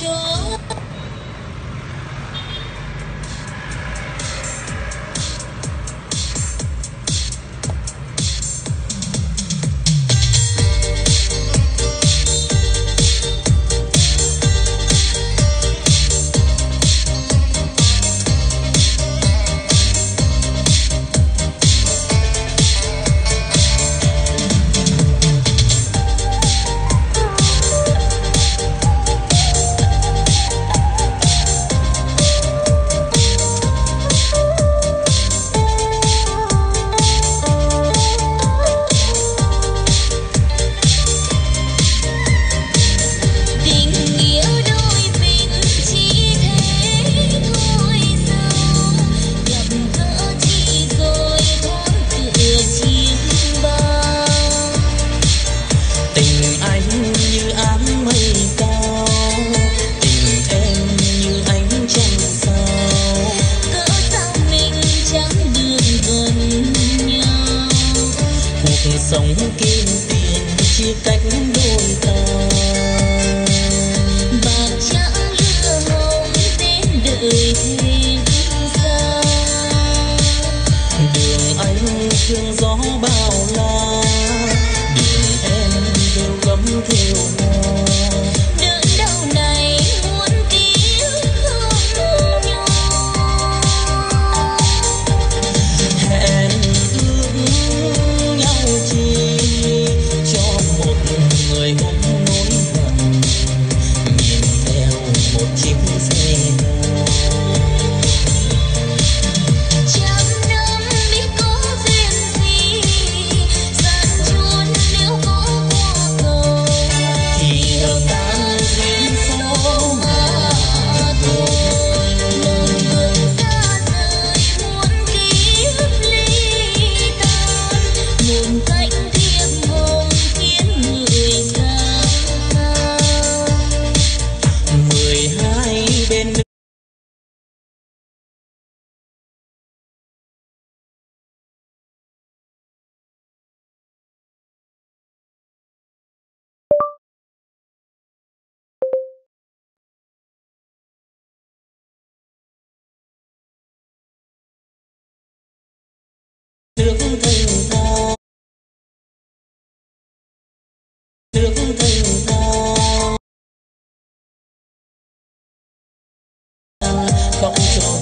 show. tình anh như áng mây cao, tình em như ánh trăng sao? Cỡ sao mình chẳng đường gần nhau? Cuộc sống kim tiền chia cách đôi ta só um